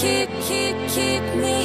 keep, keep, keep me